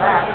that.